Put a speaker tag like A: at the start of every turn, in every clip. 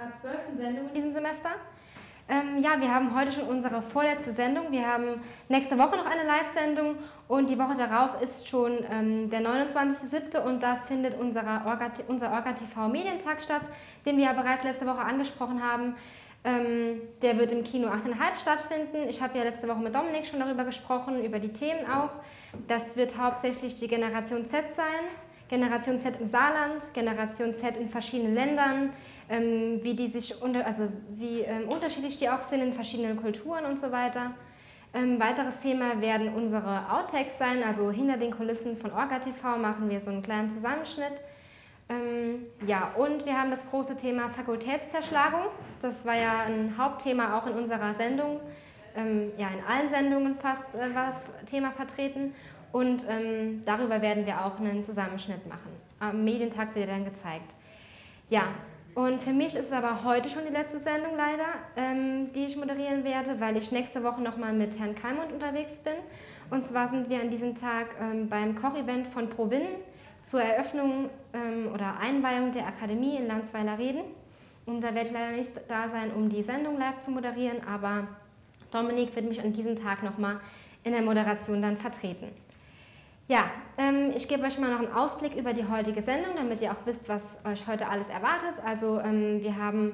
A: unserer zwölften Sendung in diesem Semester. Ähm, ja, wir haben heute schon unsere vorletzte Sendung. Wir haben nächste Woche noch eine Live-Sendung und die Woche darauf ist schon ähm, der 29.07. und da findet unser Orga-TV Medientag statt, den wir ja bereits letzte Woche angesprochen haben. Ähm, der wird im Kino 8,5 stattfinden. Ich habe ja letzte Woche mit Dominik schon darüber gesprochen, über die Themen auch. Das wird hauptsächlich die Generation Z sein. Generation Z im Saarland, Generation Z in verschiedenen Ländern, ähm, wie die sich unter, also wie ähm, unterschiedlich die auch sind in verschiedenen Kulturen und so weiter. Ähm, weiteres Thema werden unsere Outtakes sein, also hinter den Kulissen von Orga TV machen wir so einen kleinen Zusammenschnitt. Ähm, ja, und wir haben das große Thema Fakultätszerschlagung. Das war ja ein Hauptthema auch in unserer Sendung. Ähm, ja, in allen Sendungen fast äh, war das Thema vertreten. Und ähm, darüber werden wir auch einen Zusammenschnitt machen. Am Medientag wird er dann gezeigt. Ja, und für mich ist es aber heute schon die letzte Sendung leider, ähm, die ich moderieren werde, weil ich nächste Woche nochmal mit Herrn Kalmund unterwegs bin. Und zwar sind wir an diesem Tag ähm, beim Kochevent von Provin zur Eröffnung ähm, oder Einweihung der Akademie in Landsweiler reden. Und da werde ich leider nicht da sein, um die Sendung live zu moderieren, aber Dominik wird mich an diesem Tag nochmal in der Moderation dann vertreten. Ja, ähm, ich gebe euch mal noch einen Ausblick über die heutige Sendung, damit ihr auch wisst, was euch heute alles erwartet. Also ähm, wir haben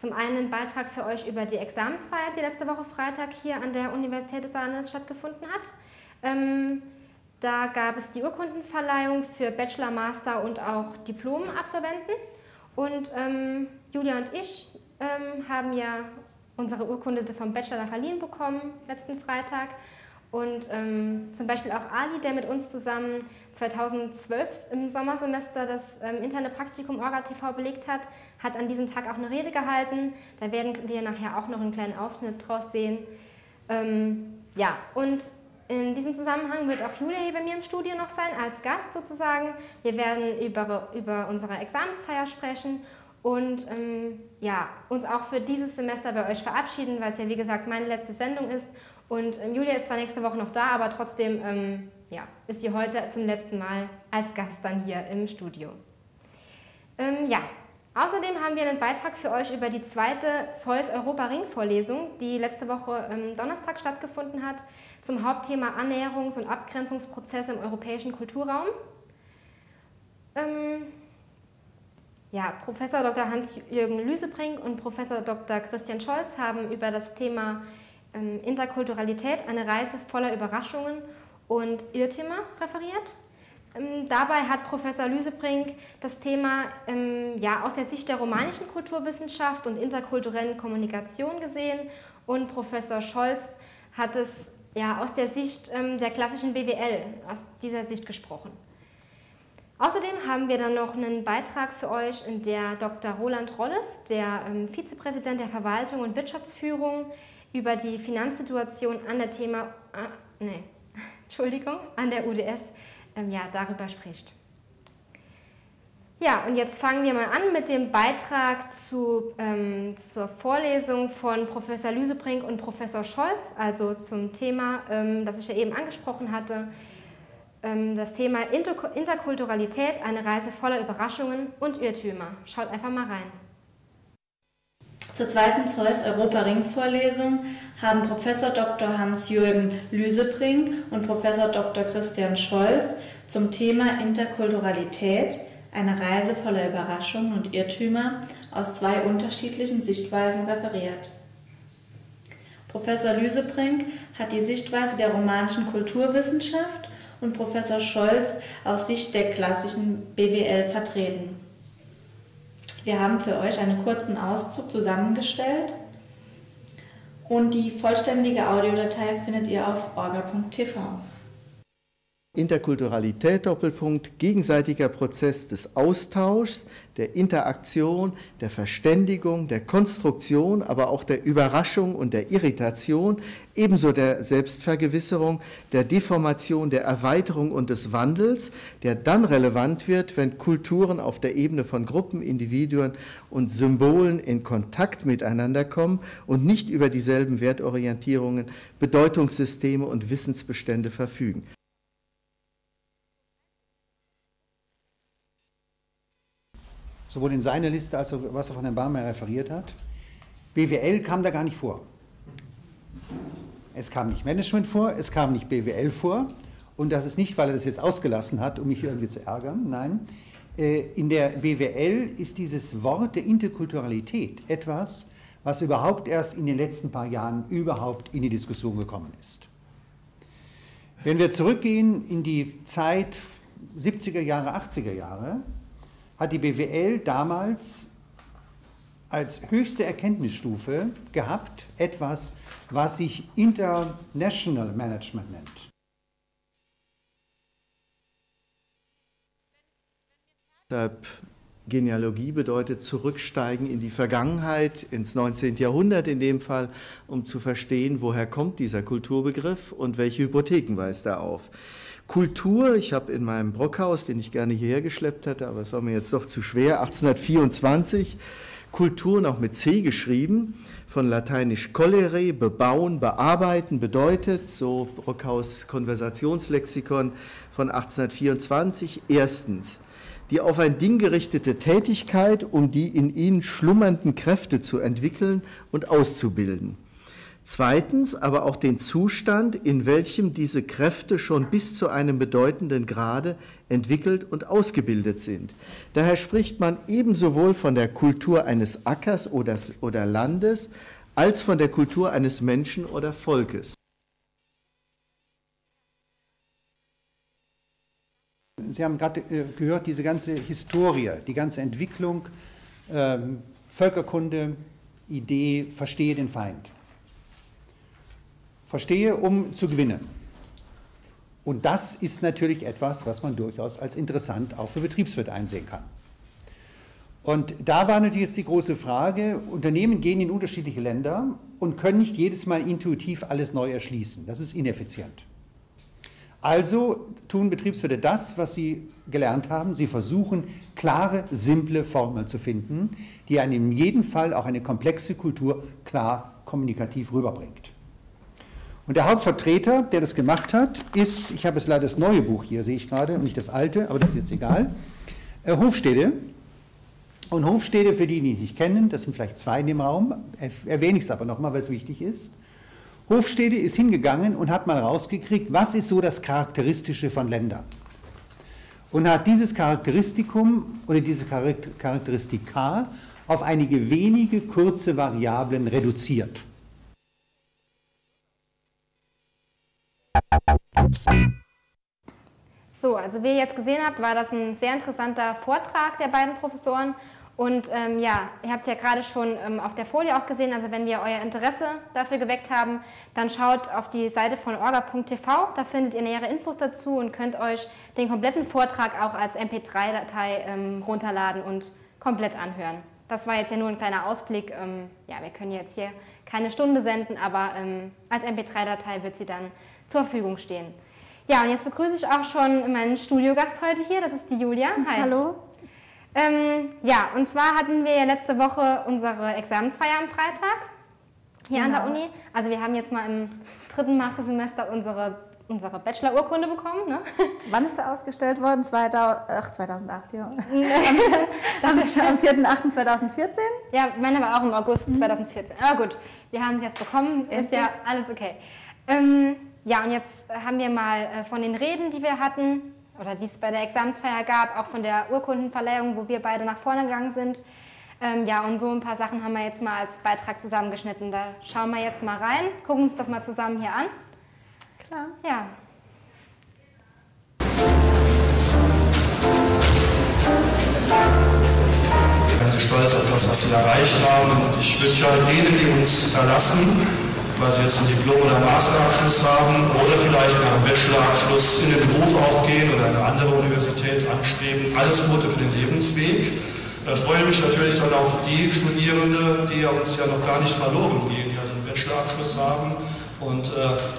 A: zum einen einen Beitrag für euch über die Examensfeier, die letzte Woche Freitag hier an der Universität des Saarlandes stattgefunden hat. Ähm, da gab es die Urkundenverleihung für Bachelor, Master und auch Diplom-Absolventen. Und ähm, Julia und ich ähm, haben ja unsere Urkunde vom Bachelor verliehen bekommen letzten Freitag. Und ähm, zum Beispiel auch Ali, der mit uns zusammen 2012 im Sommersemester das ähm, interne Praktikum Orga TV belegt hat, hat an diesem Tag auch eine Rede gehalten. Da werden wir nachher auch noch einen kleinen Ausschnitt draus sehen. Ähm, ja, und in diesem Zusammenhang wird auch Julia hier bei mir im Studio noch sein, als Gast sozusagen. Wir werden über, über unsere Examensfeier sprechen und ähm, ja, uns auch für dieses Semester bei euch verabschieden, weil es ja wie gesagt meine letzte Sendung ist und ähm, Julia ist zwar nächste Woche noch da, aber trotzdem ähm, ja, ist sie heute zum letzten Mal als Gast dann hier im Studio. Ähm, ja, außerdem haben wir einen Beitrag für euch über die zweite Zeus Europa Ring Vorlesung, die letzte Woche ähm, Donnerstag stattgefunden hat, zum Hauptthema Annäherungs- und Abgrenzungsprozesse im europäischen Kulturraum. Ähm, ja, Professor Dr. Hans-Jürgen Lüsebrink und Professor Dr. Christian Scholz haben über das Thema ähm, Interkulturalität, eine Reise voller Überraschungen und Irrtümer referiert. Ähm, dabei hat Professor Lüsebrink das Thema ähm, ja, aus der Sicht der romanischen Kulturwissenschaft und interkulturellen Kommunikation gesehen und Professor Scholz hat es ja, aus der Sicht ähm, der klassischen BWL, aus dieser Sicht gesprochen. Außerdem haben wir dann noch einen Beitrag für euch, in der Dr. Roland Rolles, der ähm, Vizepräsident der Verwaltung und Wirtschaftsführung, über die Finanzsituation an der Thema, äh, nee, Entschuldigung, an der UDS, ähm, ja, darüber spricht. Ja, und jetzt fangen wir mal an mit dem Beitrag zu, ähm, zur Vorlesung von Professor Lüsebrink und Professor Scholz, also zum Thema, ähm, das ich ja eben angesprochen hatte, ähm, das Thema Inter Interkulturalität, eine Reise voller Überraschungen und Irrtümer. Schaut einfach mal rein.
B: Zur zweiten Zeus Europa Ring Vorlesung haben Professor Dr. Hans-Jürgen Lüsebrink und Professor Dr. Christian Scholz zum Thema Interkulturalität eine Reise voller Überraschungen und Irrtümer aus zwei unterschiedlichen Sichtweisen referiert. Professor Lüsebrink hat die Sichtweise der romanischen Kulturwissenschaft und Professor Scholz aus Sicht der klassischen BWL vertreten. Wir haben für euch einen kurzen Auszug zusammengestellt und die vollständige Audiodatei findet ihr auf orga.tv.
C: Interkulturalität, Doppelpunkt, gegenseitiger Prozess des Austauschs, der Interaktion, der Verständigung, der Konstruktion, aber auch der Überraschung und der Irritation, ebenso der Selbstvergewisserung, der Deformation, der Erweiterung und des Wandels, der dann relevant wird, wenn Kulturen auf der Ebene von Gruppen, Individuen und Symbolen in Kontakt miteinander kommen und nicht über dieselben Wertorientierungen, Bedeutungssysteme und Wissensbestände verfügen.
D: Sowohl in seiner Liste als auch was er von Herrn Barmer referiert hat. BWL kam da gar nicht vor. Es kam nicht Management vor, es kam nicht BWL vor. Und das ist nicht, weil er das jetzt ausgelassen hat, um mich irgendwie zu ärgern. Nein, äh, in der BWL ist dieses Wort der Interkulturalität etwas, was überhaupt erst in den letzten paar Jahren überhaupt in die Diskussion gekommen ist. Wenn wir zurückgehen in die Zeit 70er Jahre, 80er Jahre, hat die BWL damals als höchste Erkenntnisstufe gehabt etwas, was sich International Management nennt.
C: Deshalb Genealogie bedeutet zurücksteigen in die Vergangenheit, ins 19. Jahrhundert in dem Fall, um zu verstehen, woher kommt dieser Kulturbegriff und welche Hypotheken weist er auf. Kultur, ich habe in meinem Brockhaus, den ich gerne hierher geschleppt hätte, aber es war mir jetzt doch zu schwer, 1824, Kultur noch mit C geschrieben, von lateinisch collere, bebauen, bearbeiten bedeutet, so Brockhaus Konversationslexikon von 1824, erstens die auf ein Ding gerichtete Tätigkeit, um die in ihnen schlummernden Kräfte zu entwickeln und auszubilden. Zweitens aber auch den Zustand, in welchem diese Kräfte schon bis zu einem bedeutenden Grade entwickelt und ausgebildet sind. Daher spricht man ebensowohl von der Kultur eines Ackers oder, oder Landes als von der Kultur eines Menschen oder Volkes.
D: Sie haben gerade äh, gehört, diese ganze Historie, die ganze Entwicklung, ähm, Völkerkunde, Idee, verstehe den Feind. Verstehe, um zu gewinnen. Und das ist natürlich etwas, was man durchaus als interessant auch für Betriebswirt einsehen kann. Und da war natürlich jetzt die große Frage, Unternehmen gehen in unterschiedliche Länder und können nicht jedes Mal intuitiv alles neu erschließen. Das ist ineffizient. Also tun Betriebswirte das, was sie gelernt haben. Sie versuchen, klare, simple Formeln zu finden, die einem in jedem Fall auch eine komplexe Kultur klar kommunikativ rüberbringt. Und der Hauptvertreter, der das gemacht hat, ist, ich habe es leider das neue Buch hier, sehe ich gerade, und nicht das alte, aber das ist jetzt egal, äh, Hofstede. Und Hofstede, für die, die ihn nicht kennen, das sind vielleicht zwei in dem Raum, erwähne ich es aber nochmal, weil es wichtig ist. Hofstede ist hingegangen und hat mal rausgekriegt, was ist so das Charakteristische von Ländern. Und hat dieses Charakteristikum oder diese Charakteristika auf einige wenige kurze Variablen reduziert.
A: So, also wie ihr jetzt gesehen habt, war das ein sehr interessanter Vortrag der beiden Professoren. Und ähm, ja, ihr habt ja gerade schon ähm, auf der Folie auch gesehen, also wenn wir euer Interesse dafür geweckt haben, dann schaut auf die Seite von orga.tv, da findet ihr nähere Infos dazu und könnt euch den kompletten Vortrag auch als MP3-Datei ähm, runterladen und komplett anhören. Das war jetzt ja nur ein kleiner Ausblick. Ähm, ja, wir können jetzt hier keine Stunde senden, aber ähm, als MP3-Datei wird sie dann zur Verfügung stehen. Ja, und jetzt begrüße ich auch schon meinen Studiogast heute hier, das ist die Julia.
E: Hi. Hallo.
A: Ähm, ja, und zwar hatten wir ja letzte Woche unsere Examensfeier am Freitag hier genau. an der genau. Uni. Also wir haben jetzt mal im dritten Mastersemester unsere, unsere Bachelor-Urkunde bekommen. Ne?
E: Wann ist er ausgestellt worden? 2000, ach, 2008, ja. am, am 4.8.2014?
A: Ja, meine war auch im August mhm. 2014. Aber gut, wir haben es jetzt bekommen, ist ja alles okay. Ähm, ja, und jetzt haben wir mal äh, von den Reden, die wir hatten, oder die es bei der Examensfeier gab, auch von der Urkundenverleihung, wo wir beide nach vorne gegangen sind. Ähm, ja, und so ein paar Sachen haben wir jetzt mal als Beitrag zusammengeschnitten. Da schauen wir jetzt mal rein, gucken uns das mal zusammen hier an.
E: Klar.
A: Ja.
F: Ganz stolz auf das, was Sie erreicht haben. Und ich wünsche denen, die uns verlassen, weil sie jetzt einen Diplom- oder Masterabschluss haben oder vielleicht nach einem Bachelorabschluss in den Beruf auch gehen oder eine andere Universität anstreben. Alles Gute für den Lebensweg. Ich freue mich natürlich dann auf die Studierende, die uns ja noch gar nicht verloren gehen, die also einen Bachelorabschluss haben und äh,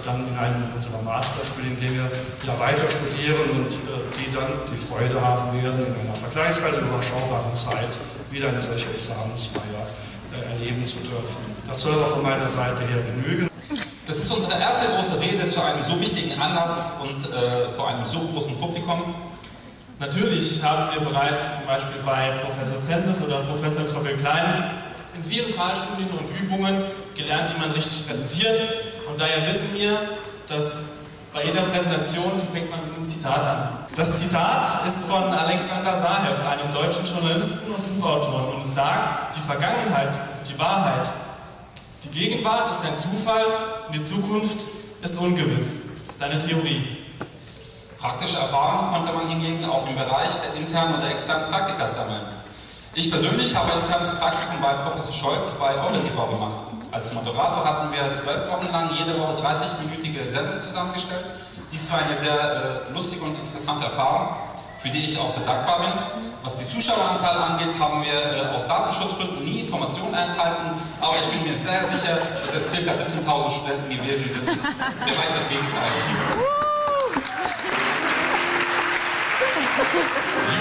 F: dann in einem unserer Masterstudiengänge ja weiter studieren und äh, die dann die Freude haben werden, in einer vergleichsweise überschaubaren Zeit wieder eine solche Examensfeier äh, erleben zu dürfen. Das soll aber von meiner Seite her genügen.
G: Das ist unsere erste große Rede zu einem so wichtigen Anlass und äh, vor einem so großen Publikum. Natürlich haben wir bereits zum Beispiel bei Professor Zendis oder Professor Kröppel-Klein in vielen Fallstudien und Übungen gelernt, wie man richtig präsentiert. Und daher wissen wir, dass bei jeder Präsentation fängt man mit einem Zitat an. Das Zitat ist von Alexander Saheb, einem deutschen Journalisten und Buchautor, und sagt, die Vergangenheit ist die Wahrheit. Die Gegenwart ist ein Zufall und die Zukunft ist ungewiss. Ist eine Theorie.
H: Praktische Erfahrungen konnte man hingegen auch im Bereich der internen und der externen Praktika sammeln. Ich persönlich habe ein internes Praktikum bei Professor Scholz bei OrbeTV gemacht. Als Moderator hatten wir zwölf Wochen lang jede Woche 30-minütige Sendungen zusammengestellt. Dies war eine sehr äh, lustige und interessante Erfahrung, für die ich auch sehr dankbar bin. Was die Zuschaueranzahl angeht, haben wir äh, aus Datenschutzgründen nie Informationen enthalten, aber ich bin mir sehr sicher, dass es ca. 17.000 Studenten gewesen sind. Wer weiß das Gegenteil.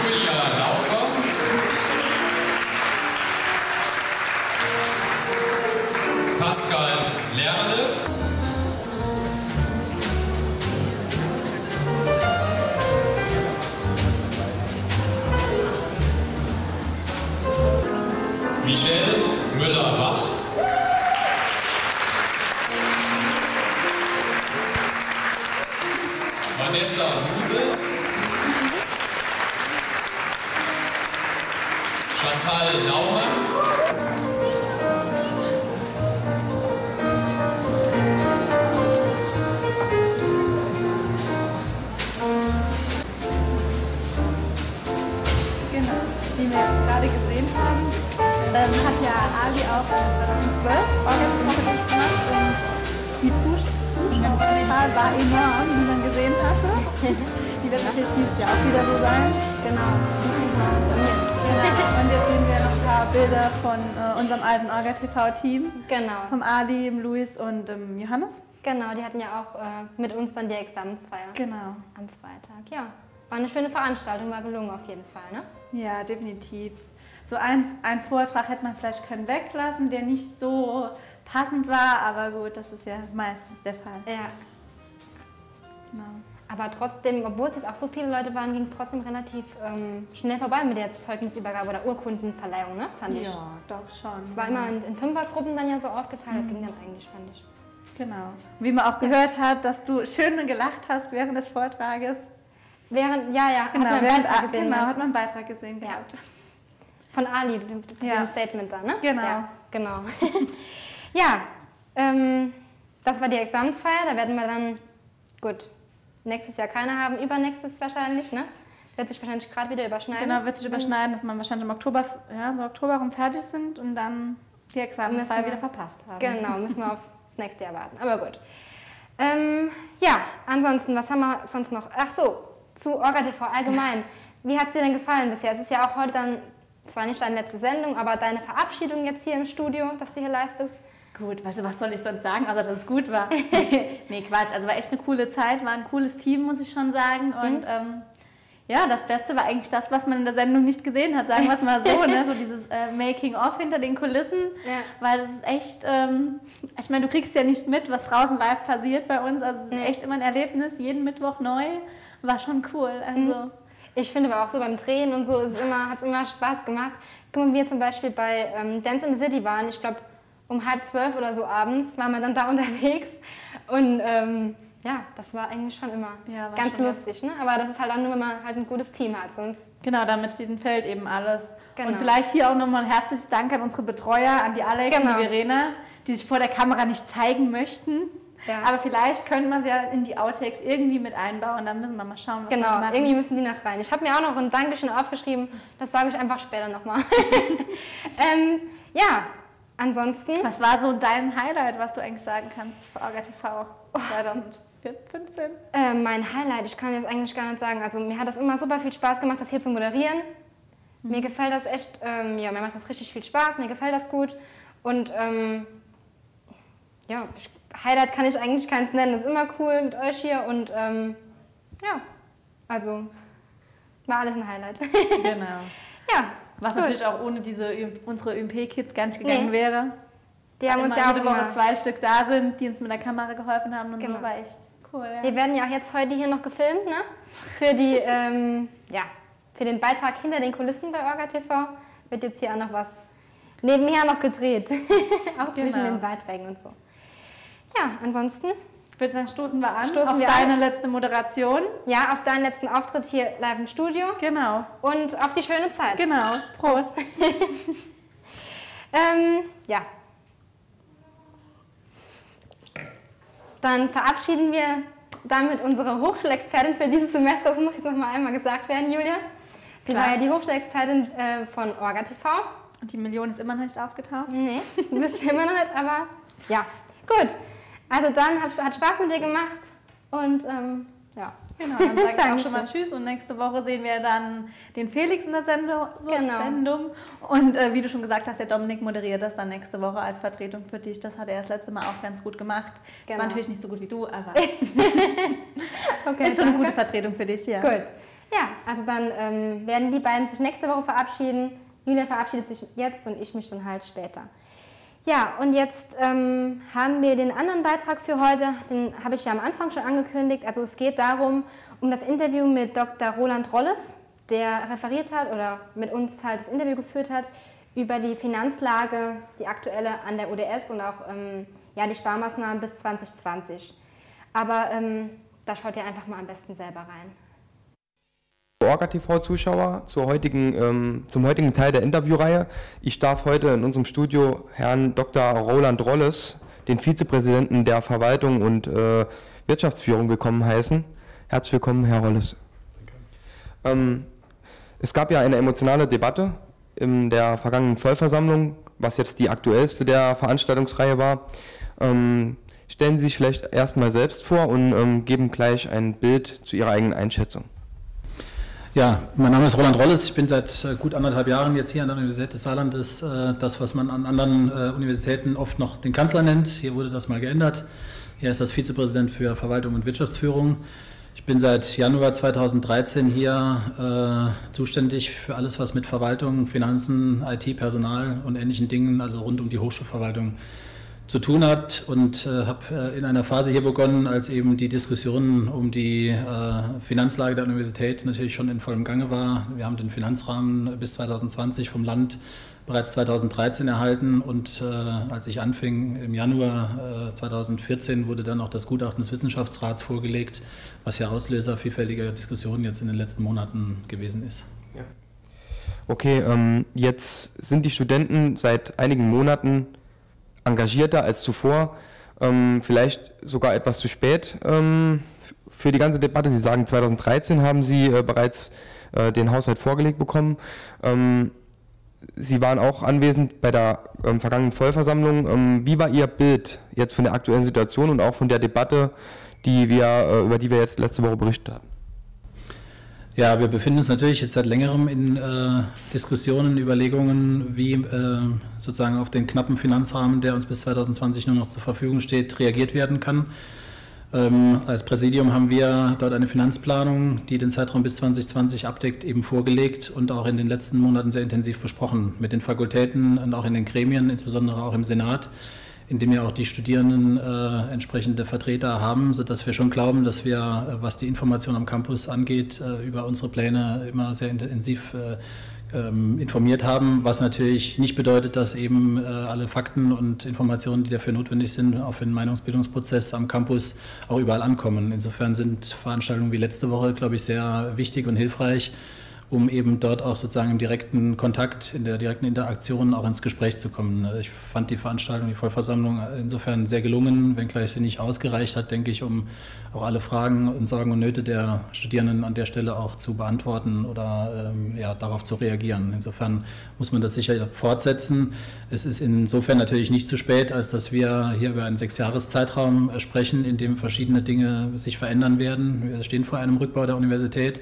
I: Julia Laufer. Pascal Lerle. Michelle Müller-Bach. Vanessa Muse. Chantal Naumann.
E: Hat ja Ali auch 2012 Organismus gemacht und die Zuschauerzahl war enorm, wie man gesehen hatte. Die wird natürlich dieses Jahr auch wieder so sein.
A: Genau.
E: Genau. Und jetzt sehen wir noch ein paar Bilder von äh, unserem alten Orga-TV-Team.
A: Genau.
E: Vom Ali, dem Luis und dem Johannes.
A: Genau, die hatten ja auch äh, mit uns dann die Examensfeier
E: Genau.
A: am Freitag. Ja, war eine schöne Veranstaltung, war gelungen auf jeden Fall, ne?
E: Ja, definitiv. So ein, ein Vortrag hätte man vielleicht können weglassen, der nicht so passend war, aber gut, das ist ja meistens der Fall.
A: Ja.
E: Genau.
A: Aber trotzdem, obwohl es jetzt auch so viele Leute waren, ging es trotzdem relativ ähm, schnell vorbei mit der Zeugnisübergabe oder Urkundenverleihung, ne? Fand ich.
E: Ja, doch schon.
A: Es war immer in, in Fünfergruppen dann ja so aufgeteilt, das ging dann eigentlich, fand ich.
E: Genau. Wie man auch gehört hat, dass du schön gelacht hast während des Vortrages.
A: Während, ja, ja,
E: Genau,
A: hat man
E: während,
A: Beitrag gesehen,
E: genau
A: ne?
E: hat man einen Beitrag gesehen
A: Ja. Von Ali, dem, dem
E: Ja.
A: Statement da, ne?
E: Genau.
A: Ja, genau. ja, ähm, das war die Examensfeier, da werden wir dann, gut, nächstes Jahr keine haben, übernächstes wahrscheinlich, ne? Wird sich wahrscheinlich gerade wieder überschneiden.
E: Genau, wird sich überschneiden, dass man wahrscheinlich im Oktober, ja, so Oktober rum fertig sind und dann die Examensfeier wieder verpasst haben.
A: Genau, müssen wir aufs nächste Jahr warten. Aber gut. Ähm, ja, ansonsten, was haben wir sonst noch? Ach so, zu Orga TV allgemein. Wie hat es dir denn gefallen bisher? Es ist ja auch heute dann, zwar nicht deine letzte Sendung, aber deine Verabschiedung jetzt hier im Studio, dass du hier live bist.
E: Gut, du, was soll ich sonst sagen, außer dass es gut war? nee, Quatsch. Also war echt eine coole Zeit, war ein cooles Team, muss ich schon sagen. Und ähm, ja, das Beste war eigentlich das, was man in der Sendung nicht gesehen hat, sagen wir es mal so, ne? so dieses äh, Making-of hinter den Kulissen.
A: Ja.
E: Weil das ist echt, ähm, ich meine, du kriegst ja nicht mit, was draußen live passiert bei uns. Also es ist
A: Nee.
E: echt immer ein Erlebnis, jeden Mittwoch neu. War schon cool. Also,
A: Ich finde aber auch so beim Drehen und so hat es immer, hat's immer Spaß gemacht. Guck mal, wir zum Beispiel bei ähm, Dance in the City waren, ich glaube um halb zwölf oder so abends waren wir dann da unterwegs und ähm, ja, das war eigentlich schon immer
E: Ja,
A: ganz
E: schon
A: lustig. Ne? Aber das ist halt auch nur, wenn man halt ein gutes Team hat, sonst
E: Genau, damit steht und fällt eben alles.
A: Genau.
E: Und vielleicht hier auch nochmal ein herzliches Dank an unsere Betreuer, an die Alex
A: Genau.
E: und die Verena, die sich vor der Kamera nicht zeigen möchten.
A: Ja.
E: Aber vielleicht könnte man sie ja in die Outtakes irgendwie mit einbauen. Dann müssen wir mal schauen, was wir
A: Genau,
E: machen.
A: irgendwie müssen die noch rein. Ich habe mir auch noch ein Dankeschön aufgeschrieben, das sage ich einfach später nochmal. ähm, ja, ansonsten.
E: Was war so dein Highlight, was du eigentlich sagen kannst für Orga TV 2015?
A: Äh, mein Highlight, ich kann jetzt eigentlich gar nicht sagen. Also mir hat das immer super viel Spaß gemacht, das hier zu moderieren. Mir gefällt das echt, ähm, ja, mir macht das richtig viel Spaß, mir gefällt das gut. Und ähm, ja, ich, Highlight kann ich eigentlich keins nennen. Ist immer cool mit euch hier und ähm, ja, also war alles ein Highlight.
E: Genau.
A: ja,
E: Was
A: gut.
E: natürlich auch ohne diese unsere ÜMP-Kids gar nicht gegangen
A: Nee.
E: wäre.
A: Die haben
E: Weil
A: uns
E: immer
A: ja auch
E: jede Woche zwei Stück da sind, die uns mit der Kamera geholfen haben und
A: Genau.
E: so war echt cool. Ja.
A: Wir werden ja auch jetzt heute hier noch gefilmt, ne? Für die, ähm, ja, für den Beitrag hinter den Kulissen bei Orga TV wird jetzt hier auch noch was nebenher noch gedreht. auch zwischen
E: Genau.
A: den Beiträgen und so. Ja, ansonsten,
E: Ich würde sagen, stoßen wir an
A: Stoßen
E: auf
A: wir
E: deine
A: an.
E: letzte Moderation.
A: ja, auf deinen letzten Auftritt hier live im Studio
E: Genau,
A: und auf die schöne Zeit.
E: genau. Prost.
A: Ähm, ja. Dann verabschieden wir damit unsere Hochschulexpertin für dieses Semester. Das muss jetzt noch mal einmal gesagt werden, Julia. Sie
E: Klar.
A: war ja die Hochschulexpertin äh, von Orga TV.
E: Und die Million ist immer noch nicht aufgetaucht.
A: Nee, du bist immer noch nicht, aber ja. Gut. Also dann hat, hat Spaß mit dir gemacht und ähm, ja.
E: Genau, dann sage ich auch schon mal Tschüss und nächste Woche sehen wir dann den Felix in der Sendung.
A: Genau.
E: Sendung. Und äh, wie du schon gesagt hast, der Dominik moderiert das dann nächste Woche als Vertretung für dich. Das hat er das letzte Mal auch ganz gut gemacht.
A: Genau.
E: war natürlich nicht so gut wie du, aber
A: Okay,
E: ist schon eine
A: danke.
E: gute Vertretung für dich, ja.
A: Gut. Ja, also dann ähm, werden die beiden sich nächste Woche verabschieden. Julia verabschiedet sich jetzt und ich mich dann halt später. Ja, und jetzt ähm, haben wir den anderen Beitrag für heute. Den habe ich ja am Anfang schon angekündigt. Also es geht darum, um das Interview mit Dr. Roland Rolles, der referiert hat oder mit uns halt das Interview geführt hat über die Finanzlage, die aktuelle an der UDS und auch ähm, ja, die Sparmaßnahmen bis 2020. Aber ähm, da schaut ihr einfach mal am besten selber rein.
J: Orga TV-Zuschauer zur heutigen, ähm, zum heutigen Teil der Interviewreihe. Ich darf heute in unserem Studio Herrn Dr. Roland Rolles, den Vizepräsidenten der Verwaltung und äh, Wirtschaftsführung, willkommen heißen. Herzlich willkommen, Herr Rolles. Ähm, es gab ja eine emotionale Debatte in der vergangenen Vollversammlung, was jetzt die aktuellste der Veranstaltungsreihe war. Ähm, stellen Sie sich vielleicht erstmal selbst vor und ähm, geben gleich ein Bild zu Ihrer eigenen Einschätzung.
K: Ja, mein Name ist Roland Rolles. Ich bin seit äh, gut anderthalb Jahren jetzt hier an der Universität des Saarlandes. Äh, Das, was man an anderen äh, Universitäten oft noch den Kanzler nennt. Hier wurde das mal geändert. Hier ist das Vizepräsident für Verwaltung und Wirtschaftsführung. Ich bin seit Januar 2013 hier äh, zuständig für alles, was mit Verwaltung, Finanzen, IT, Personal und ähnlichen Dingen, also rund um die Hochschulverwaltung zu tun hat und äh, habe äh, in einer Phase hier begonnen, als eben die Diskussion um die äh, Finanzlage der Universität natürlich schon in vollem Gange war. Wir haben den Finanzrahmen bis 2020 vom Land bereits 2013 erhalten und äh, als ich anfing im Januar äh, 2014 wurde dann auch das Gutachten des Wissenschaftsrats vorgelegt, was ja Auslöser vielfältiger Diskussionen jetzt in den letzten Monaten gewesen ist.
J: Okay, ähm, jetzt sind die Studenten seit einigen Monaten engagierter als zuvor, ähm, vielleicht sogar etwas zu spät ähm, für die ganze Debatte. Sie sagen, 2013 haben Sie äh, bereits äh, den Haushalt vorgelegt bekommen. Ähm, Sie waren auch anwesend bei der ähm, vergangenen Vollversammlung. Ähm, wie war Ihr Bild jetzt von der aktuellen Situation und auch von der Debatte, die wir, äh, über die wir jetzt letzte Woche berichtet haben?
K: Ja, wir befinden uns natürlich jetzt seit längerem in äh, Diskussionen, Überlegungen, wie äh, sozusagen auf den knappen Finanzrahmen, der uns bis 2020 nur noch zur Verfügung steht, reagiert werden kann. Ähm, als Präsidium haben wir dort eine Finanzplanung, die den Zeitraum bis 2020 abdeckt, eben vorgelegt und auch in den letzten Monaten sehr intensiv besprochen mit den Fakultäten und auch in den Gremien, insbesondere auch im Senat in dem ja auch die Studierenden äh, entsprechende Vertreter haben, sodass wir schon glauben, dass wir, äh, was die Information am Campus angeht, äh, über unsere Pläne immer sehr intensiv äh, ähm, informiert haben, was natürlich nicht bedeutet, dass eben alle Fakten und Informationen, die dafür notwendig sind, für den Meinungsbildungsprozess am Campus auch überall ankommen. Insofern sind Veranstaltungen wie letzte Woche, glaube ich, sehr wichtig und hilfreich, um eben dort auch sozusagen im direkten Kontakt, in der direkten Interaktion auch ins Gespräch zu kommen. Ich fand die Veranstaltung, die Vollversammlung insofern sehr gelungen, wenngleich sie nicht ausgereicht hat, denke ich, um auch alle Fragen und Sorgen und Nöte der Studierenden an der Stelle auch zu beantworten oder ähm, ja, darauf zu reagieren. Insofern muss man das sicher fortsetzen. Es ist insofern natürlich nicht zu spät, als dass wir hier über einen Sechsjahreszeitraum sprechen, in dem verschiedene Dinge sich verändern werden. Wir stehen vor einem Rückbau der Universität.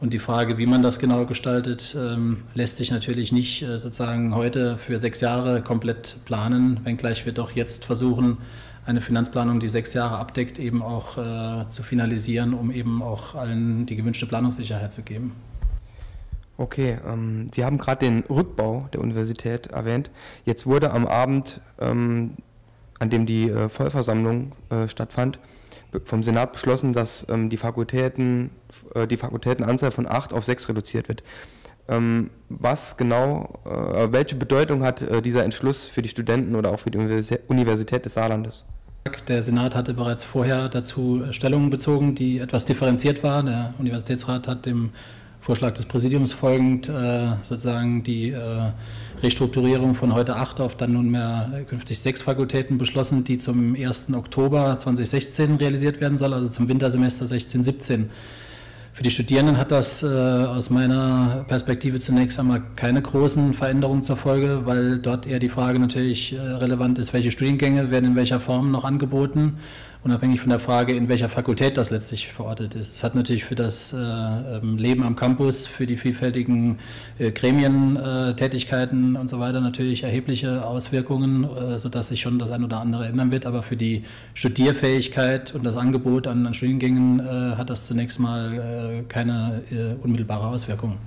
K: Und die Frage, wie man das genau gestaltet, ähm, lässt sich natürlich nicht äh, sozusagen heute für sechs Jahre komplett planen, wenngleich wir doch jetzt versuchen, eine Finanzplanung, die sechs Jahre abdeckt, eben auch äh, zu finalisieren, um eben auch allen die gewünschte Planungssicherheit zu geben.
J: Okay, ähm, Sie haben gerade den Rückbau der Universität erwähnt. Jetzt wurde am Abend, ähm, an dem die äh, Vollversammlung äh, stattfand, vom Senat beschlossen, dass ähm, die, Fakultäten, äh, die Fakultätenanzahl von acht auf sechs reduziert wird. Ähm, was genau, äh, welche Bedeutung hat äh, dieser Entschluss für die Studenten oder auch für die Universität des Saarlandes?
K: Der Senat hatte bereits vorher dazu Stellungen bezogen, die etwas differenziert waren. Der Universitätsrat hat dem Vorschlag des Präsidiums folgend äh, sozusagen die äh, Restrukturierung von heute acht auf dann nunmehr künftig sechs Fakultäten beschlossen, die zum 1. Oktober 2016 realisiert werden soll, also zum Wintersemester 16-17. Für die Studierenden hat das äh, aus meiner Perspektive zunächst einmal keine großen Veränderungen zur Folge, weil dort eher die Frage natürlich relevant ist, welche Studiengänge werden in welcher Form noch angeboten unabhängig von der Frage, in welcher Fakultät das letztlich verortet ist. Es hat natürlich für das äh, ähm, Leben am Campus, für die vielfältigen äh, Gremientätigkeiten und so weiter natürlich erhebliche Auswirkungen, äh, sodass sich schon das ein oder andere ändern wird. Aber für die Studierfähigkeit und das Angebot an, Studiengängen äh, hat das zunächst mal äh, keine äh, unmittelbare Auswirkung.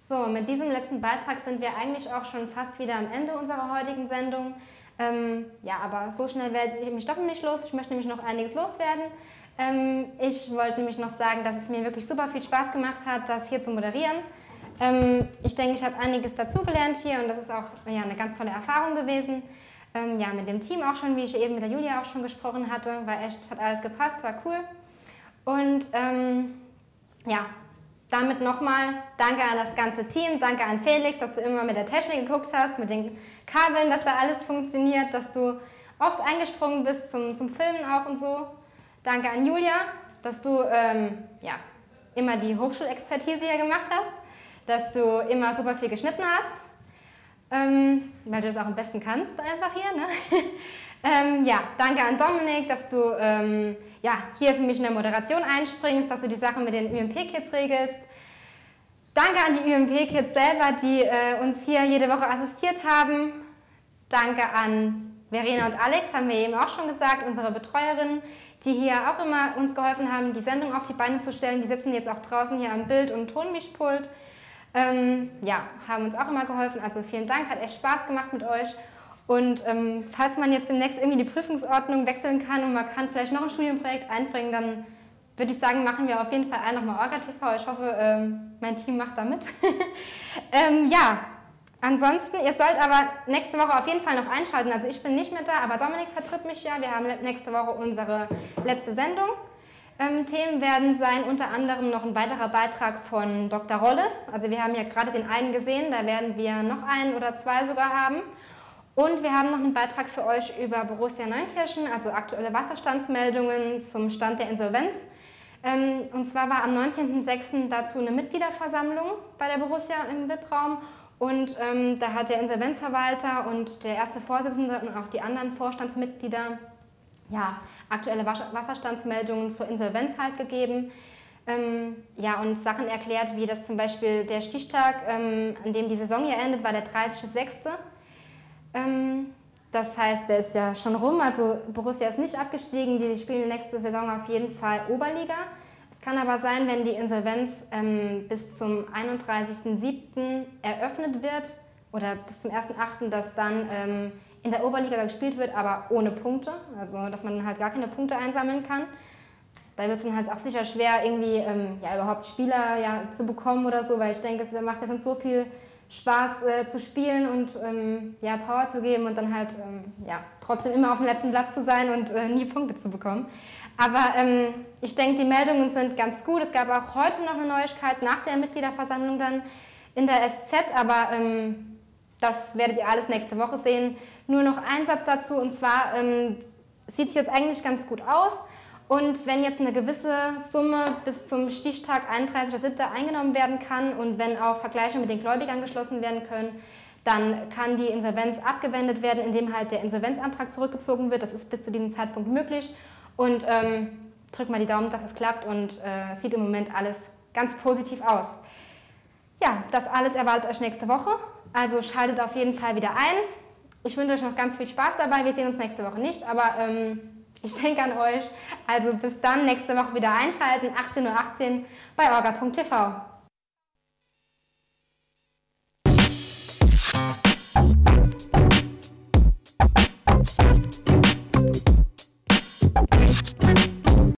A: So, mit diesem letzten Beitrag sind wir eigentlich auch schon fast wieder am Ende unserer heutigen Sendung. Ähm, ja, aber so schnell werde ich mich doch nicht los. Ich möchte nämlich noch einiges loswerden. Ähm, ich wollte nämlich noch sagen, dass es mir wirklich super viel Spaß gemacht hat, das hier zu moderieren. Ähm, ich denke, ich habe einiges dazugelernt hier und das ist auch ja, eine ganz tolle Erfahrung gewesen. Ähm, ja, mit dem Team auch schon, wie ich eben mit der Julia auch schon gesprochen hatte, war echt, hat alles gepasst, war cool. Und ähm, ja, damit nochmal danke an das ganze Team, danke an Felix, dass du immer mit der Technik geguckt hast, mit den Kabeln, dass da alles funktioniert, dass du oft eingesprungen bist zum, zum Filmen auch und so. Danke an Julia, dass du ähm, ja, immer die Hochschulexpertise hier gemacht hast, dass du immer super viel geschnitten hast, ähm, weil du das auch am besten kannst einfach hier. Ne? ähm, ja, danke an Dominik, dass du ähm, ja, hier für mich in der Moderation einspringst, dass du die Sachen mit den UMP-Kids regelst. Danke an die UMP-Kids selber, die äh, uns hier jede Woche assistiert haben. Danke an Verena und Alex, haben wir eben auch schon gesagt, unsere Betreuerinnen, die hier auch immer uns geholfen haben, die Sendung auf die Beine zu stellen. Die sitzen jetzt auch draußen hier am Bild- und Tonmischpult. Ähm, ja, haben uns auch immer geholfen. Also vielen Dank, hat echt Spaß gemacht mit euch. Und ähm, falls man jetzt demnächst irgendwie die Prüfungsordnung wechseln kann und man kann vielleicht noch ein Studienprojekt einbringen, dann würde ich sagen, machen wir auf jeden Fall ein nochmal Orga-TV. Ich hoffe, ähm, mein Team macht da mit. ähm, ja, ansonsten, ihr sollt aber nächste Woche auf jeden Fall noch einschalten. Also ich bin nicht mehr da, aber Dominik vertritt mich ja. Wir haben nächste Woche unsere letzte Sendung. Ähm, Themen werden sein unter anderem noch ein weiterer Beitrag von Dr. Rolles. Also wir haben ja gerade den einen gesehen, da werden wir noch einen oder zwei sogar haben. Und wir haben noch einen Beitrag für euch über Borussia Neunkirchen, also aktuelle Wasserstandsmeldungen zum Stand der Insolvenz. Ähm, und zwar war am 19.06. dazu eine Mitgliederversammlung bei der Borussia im VIP-Raum. Und ähm, da hat der Insolvenzverwalter und der erste Vorsitzende und auch die anderen Vorstandsmitglieder ja, aktuelle Wasserstandsmeldungen zur Insolvenz halt gegeben. Ähm, ja, und Sachen erklärt, wie das zum Beispiel der Stichtag, ähm, an dem die Saison hier endet, war der 30.06. Ähm, das heißt, der ist ja schon rum, also Borussia ist nicht abgestiegen, die spielen nächste Saison auf jeden Fall Oberliga. Es kann aber sein, wenn die Insolvenz ähm, bis zum 31.07. eröffnet wird oder bis zum 1.08., dass dann ähm, in der Oberliga gespielt wird, aber ohne Punkte, also dass man halt gar keine Punkte einsammeln kann. Da wird es dann halt auch sicher schwer, irgendwie ähm, ja, überhaupt Spieler ja, zu bekommen oder so, weil ich denke, es macht ja so viel Spaß äh, zu spielen und ähm, ja, Power zu geben und dann halt ähm, ja, trotzdem immer auf dem letzten Platz zu sein und äh, nie Punkte zu bekommen. Aber ähm, ich denke, die Meldungen sind ganz gut. Es gab auch heute noch eine Neuigkeit nach der Mitgliederversammlung dann in der SZ, aber ähm, das werdet ihr alles nächste Woche sehen. Nur noch ein Satz dazu und zwar ähm, sieht jetzt eigentlich ganz gut aus. Und wenn jetzt eine gewisse Summe bis zum Stichtag 31.07. eingenommen werden kann und wenn auch Vergleiche mit den Gläubigern geschlossen werden können, dann kann die Insolvenz abgewendet werden, indem halt der Insolvenzantrag zurückgezogen wird. Das ist bis zu diesem Zeitpunkt möglich. Und ähm, drückt mal die Daumen, dass es klappt und äh, sieht im Moment alles ganz positiv aus. Ja, das alles erwartet euch nächste Woche. Also schaltet auf jeden Fall wieder ein. Ich wünsche euch noch ganz viel Spaß dabei. Wir sehen uns nächste Woche nicht, aber ähm, ich denke an euch. Also bis dann, nächste Woche wieder einschalten, 18.18 Uhr bei orga.tv.